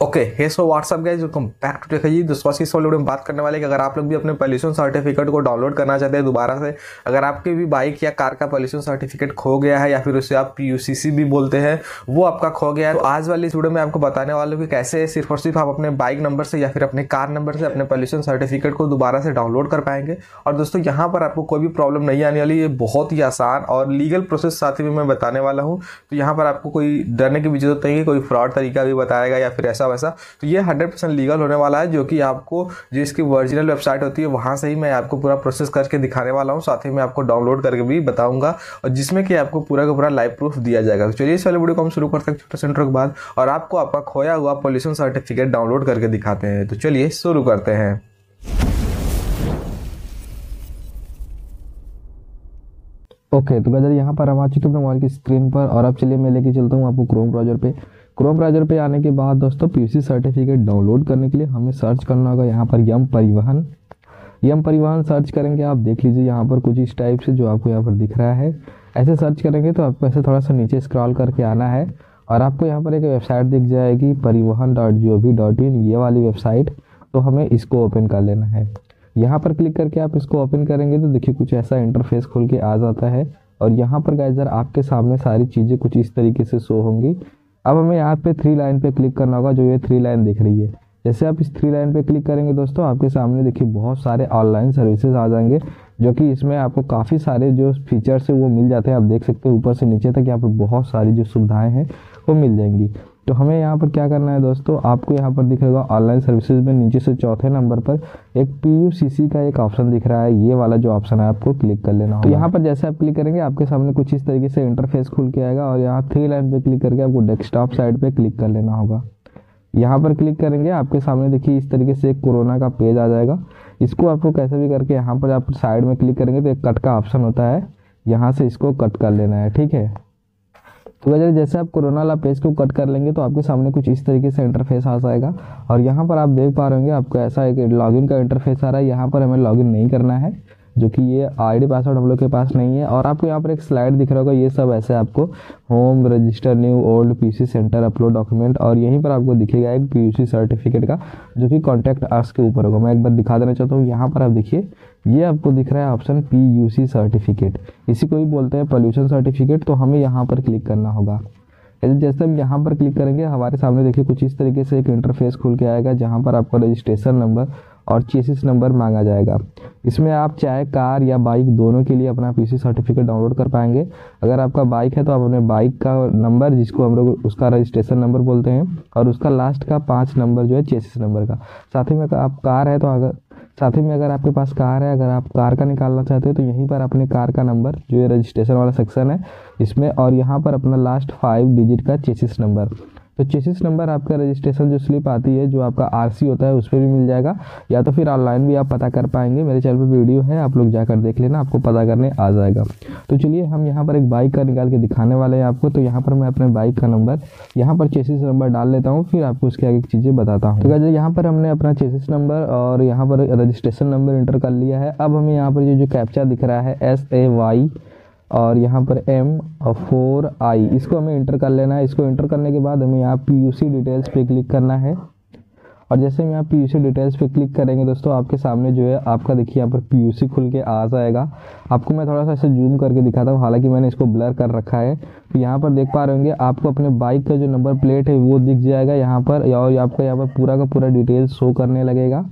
Okay hey so what's up guys welcome back to जी दोस्तों की इस वीडियो में बात करने वाले कि अगर आप लोग भी अपने पॉल्यूशन सर्टिफिकेट को डाउनलोड करना चाहते हैं दोबारा से, अगर आपके भी बाइक या कार का पॉल्यूशन सर्टिफिकेट खो गया है या फिर उसे आप पीयूसीसी भी बोलते हैं, वो आपका खो गया है। तो आज वाली इस वीडियो में आपको बताने वाले कि कैसे सिर्फ़ और सिर्फ़ आप अपने बाइक नंबर से या फिर अपने कार नंबर से अपने पॉल्यूशन सर्टिफिकेट को दोबारा से डाउनलोड कर पाएँगे। और दोस्तों, यहाँ पर आपको कोई भी प्रॉब्लम नहीं आने वाली, ये बहुत ही आसान और लीगल प्रोसेस साथ ही मैं बताने वाला हूँ। तो यहाँ पर आपको कोई डरने की भी ज़रूरत नहीं है, कोई फ्रॉड तरीका भी बताएगा या फिर ऐसा वैसा तो ये हंड्रेड परसेंट लीगल होने वाला है जो कि आपको जो इसकी वर्जिनल वेबसाइट होती है वहाँ से ही मैं आपको पूरा प्रोसेस करके दिखाने वाला हूँ। साथ ही मैं आपको डाउनलोड करके भी बताऊँगा और जिसमें कि आपको पूरा का पूरा लाइव प्रूफ दिया जाएगा। तो चलिए इस वाले वीडियो को हम शुरू करते हैं छोटे सेंटर के बाद और आपको आपका खोया हुआ पॉल्यूशन सर्टिफिकेट डाउनलोड करके दिखाते हैं। तो चलिए शुरू करते हैं। ओके okay, तो गजर यहाँ पर हम आ चुके हैं मोबाइल की स्क्रीन पर और अब चलिए मैं लेके चलता हूँ आपको क्रोम ब्राउज़र पे। क्रोम ब्राउज़र पे आने के बाद दोस्तों पीयूसी सर्टिफिकेट डाउनलोड करने के लिए हमें सर्च करना होगा यहाँ पर यम परिवहन। यम परिवहन सर्च करेंगे, आप देख लीजिए यहाँ पर कुछ इस टाइप से जो आपको यहाँ पर दिख रहा है। ऐसे सर्च करेंगे तो आपको ऐसे थोड़ा सा नीचे स्क्रॉल करके आना है और आपको यहाँ पर एक वेबसाइट दिख जाएगी Parivahan dot G O V dot in ये वाली वेबसाइट तो हमें इसको ओपन कर लेना है। यहाँ पर क्लिक करके आप इसको ओपन करेंगे तो देखिए कुछ ऐसा इंटरफेस खुल के आ जाता है। और यहाँ पर गाइजर आपके सामने सारी चीज़ें कुछ इस तरीके से शो होंगी। अब हमें यहाँ पे थ्री लाइन पे क्लिक करना होगा, जो ये थ्री लाइन दिख रही है। जैसे आप इस थ्री लाइन पे क्लिक करेंगे दोस्तों, आपके सामने देखिए बहुत सारे ऑनलाइन सर्विसेज़ आ जाएँगे, जो कि इसमें आपको काफ़ी सारे जो फीचर्स है, वो मिल जाते हैं। आप देख सकते हैं ऊपर से नीचे तक यहाँ पर बहुत सारी जो सुविधाएँ हैं, वो मिल जाएँगी। तो हमें यहाँ पर क्या करना है दोस्तों? आपको यहाँ पर दिखेगा ऑनलाइन सर्विसेज़ में नीचे से चौथे नंबर पर एक पीयूसीसी का एक ऑप्शन दिख रहा है। ये वाला जो ऑप्शन है, आपको क्लिक कर लेना तो यहाँ पर जैसे आप क्लिक करेंगे, आपके सामने कुछ इस तरीके से इंटरफेस खुल के आएगा और यहाँ थ्री लाइन पे क्लिक करके आपको डेस्कटॉप साइड पर क्लिक कर लेना होगा। यहाँ पर क्लिक करेंगे, आपके सामने देखिए इस तरीके से एक कोरोना का पेज आ जाएगा। इसको आपको कैसे भी करके यहाँ पर आप साइड में क्लिक करेंगे तो एक कट का ऑप्शन होता है। यहाँ से इसको कट कर लेना है, ठीक है? तो वजह जैसे आप कोरोना वाला पेज को कट कर लेंगे तो आपके सामने कुछ इस तरीके से इंटरफेस आ जाएगा। और यहाँ पर आप देख पा रहे होंगे, आपको ऐसा एक लॉगिन का इंटरफेस आ रहा है। यहाँ पर हमें लॉगिन नहीं करना है। जो कि ये आईडी पासवर्ड हम लोग के पास नहीं है। और आपको यहाँ पर एक स्लाइड दिख रहा होगा, ये सब ऐसे आपको home register new old PC centre upload document और यहीं पर आपको दिखेगा एक पीयूसी सर्टिफिकेट का, जो कि कॉन्टैक्ट आर्स के ऊपर होगा। मैं एक बार दिखा देना चाहता हूँ, यहाँ पर आप देखिए, ये आपको दिख रहा है option P U C certificate इसी को ही बोलते हैं पॉल्यूशन सर्टिफिकेट तो हमें यहाँ पर क्लिक करना होगा। जैसे हम यहाँ पर क्लिक करेंगे, हमारे सामने देखिए कुछ इस तरीके से एक इंटरफेस खुल के आएगा, जहाँ पर आपका रजिस्ट्रेशन नंबर और चेसिस नंबर मांगा जाएगा। इसमें आप चाहे कार या बाइक दोनों के लिए अपना पीसी सर्टिफिकेट डाउनलोड कर पाएँगे। अगर आपका बाइक है तो आप अपने बाइक का नंबर जिसको हम लोग उसका रजिस्ट्रेशन नंबर बोलते हैं, और उसका लास्ट का पाँच नंबर जो है चेसिस नंबर का। साथ ही में आप कार है तो अगर, साथ ही में अगर आपके पास कार है, अगर आप कार का निकालना चाहते हैं तो यहीं पर अपने कार का नंबर जो ये रजिस्ट्रेशन वाला सेक्शन है, इसमें और यहाँ पर अपना लास्ट फाइव डिजिट का चेसिस नंबर तो चेसिस नंबर आपका रजिस्ट्रेशन जो स्लिप आती है, जो आपका आरसी होता है, उस पर भी मिल जाएगा। या तो फिर ऑनलाइन भी आप पता कर पाएँगे। मेरे चैनल पर वीडियो है, आप लोग जाकर देख लेना, आपको पता करने आ जाएगा। तो चलिए, हम यहाँ पर एक बाइक का निकाल के दिखाने वाले हैं आपको। तो यहाँ पर मैं अपने बाइक का नंबर, यहाँ पर चेसिस नंबर डाल लेता हूँ, फिर आपको उसके आगे चीज़ें बताता हूँ। तो यहाँ पर हमने अपना चेसिस नंबर और यहाँ पर रजिस्ट्रेशन नंबर इंटर कर लिया है। अब हमें यहाँ पर ये जो कैप्चा दिख रहा है एस ए वाई और यहाँ पर एम फोर आई इसको हमें इंटर कर लेना है। इसको इंटर करने के बाद हमें यहाँ पी यू सी डिटेल्स पे क्लिक करना है। और जैसे हम यहाँ पी यू सी डिटेल्स पे क्लिक करेंगे दोस्तों, आपके सामने जो है, आपका देखिए यहाँ पर पी यू सी खुल के आ जाएगा। आपको मैं थोड़ा सा इसे जूम करके दिखाता हूँ। हालाँकि मैंने इसको ब्लर कर रखा है। तो यहाँ पर देख पा रहे होंगे, आपको अपने बाइक का जो नंबर प्लेट है, वो दिख जाएगा यहाँ पर, और आपका यहाँ पर पूरा का पूरा डिटेल्स शो करने लगेगा।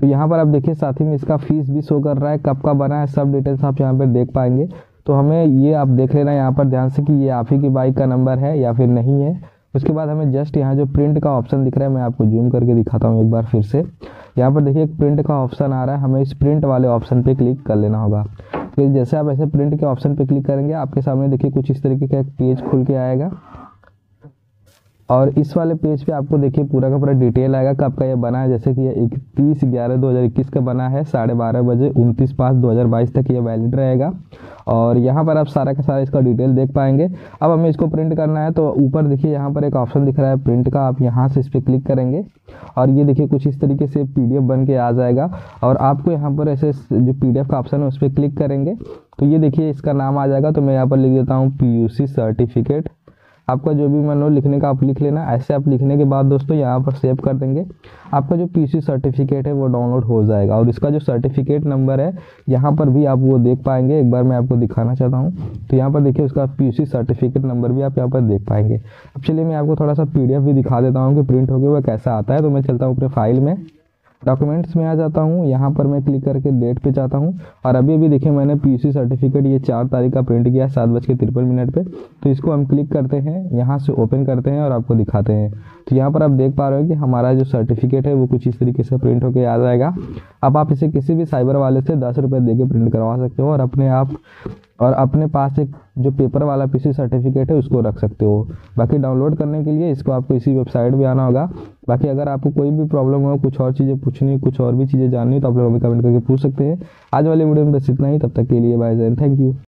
तो यहाँ पर आप देखिए, साथ ही में इसका फ़ीस भी शो कर रहा है। कब का बना है, सब डिटेल्स आप यहाँ पर देख पाएँगे। तो हमें ये आप देख लेना यहाँ पर ध्यान से कि ये आप ही की बाइक का नंबर है या फिर नहीं है। उसके बाद हमें जस्ट यहाँ जो प्रिंट का ऑप्शन दिख रहा है, मैं आपको जूम करके दिखाता हूँ एक बार फिर से। यहाँ पर देखिए एक प्रिंट का ऑप्शन आ रहा है, हमें इस प्रिंट वाले ऑप्शन पे क्लिक कर लेना होगा। फिर तो जैसे आप ऐसे प्रिंट के ऑप्शन पे क्लिक करेंगे, आपके सामने देखिए कुछ इस तरीके का एक पेज खुल के आएगा। और इस वाले पेज पे आपको देखिए पूरा का पूरा डिटेल आएगा कब का ये बना है। जैसे कि ये इकतीस ग्यारह दो हज़ार इक्कीस का बना है, साढ़े बारह बजे उनतीस पाँच दो हज़ार बाईस तक ये वैलिड रहेगा। और यहाँ पर आप सारा का सारा इसका डिटेल देख पाएँगे। अब हमें इसको प्रिंट करना है तो ऊपर देखिए यहाँ पर एक ऑप्शन दिख रहा है प्रिंट का, आप यहाँ से इस पर क्लिक करेंगे। और ये देखिए कुछ इस तरीके से पीडीएफ बन के आ जाएगा। और आपको यहाँ पर ऐसे जो पीडीएफ का ऑप्शन है, उस पर क्लिक करेंगे। तो ये देखिए इसका नाम आ जाएगा तो मैं यहाँ पर लिख देता हूँ पी सर्टिफिकेट आपका जो भी मन हो लिखने का आप लिख लेना। ऐसे आप लिखने के बाद दोस्तों यहाँ पर सेव कर देंगे। आपका जो पीसी सर्टिफिकेट है वो डाउनलोड हो जाएगा और इसका जो सर्टिफिकेट नंबर है, यहाँ पर भी आप वो देख पाएँगे। एक बार मैं आपको दिखाना चाहता हूँ। तो यहाँ पर देखिए उसका पीसी सर्टिफिकेट नंबर भी आप यहाँ पर देख पाएँगे। अब चलिए मैं आपको थोड़ा सा पीडीएफ भी दिखा देता हूँ कि प्रिंट होकर वह कैसा आता है। तो मैं चलता हूँ अपने फ़ाइल में। डॉक्यूमेंट्स में आ जाता हूँ, यहाँ पर मैं क्लिक करके डेट पे जाता हूँ। और अभी अभी देखिए मैंने पीसी सर्टिफिकेट ये चार तारीख का प्रिंट किया है, सात बज के तिरपन मिनट पे। तो इसको हम क्लिक करते हैं, यहाँ से ओपन करते हैं और आपको दिखाते हैं। तो यहाँ पर आप देख पा रहे हो कि हमारा जो सर्टिफिकेट है, वो कुछ इस तरीके से प्रिंट होकर आ जाएगा। अब आप इसे किसी भी साइबर वाले से दस रुपये दे के प्रिंट करवा सकते हो और अपने आप और अपने पास एक जो पेपर वाला पीसी सर्टिफिकेट है, उसको रख सकते हो। बाकी डाउनलोड करने के लिए इसको आपको इसी वेबसाइट पे आना होगा। बाकी अगर आपको कोई भी प्रॉब्लम हो, कुछ और चीज़ें पूछनी, कुछ और भी चीज़ें जाननी हो तो आप लोग हमें कमेंट करके पूछ सकते हैं। आज वाले वीडियो में बस इतना ही। तब तक के लिए बाय जैन थैंक यू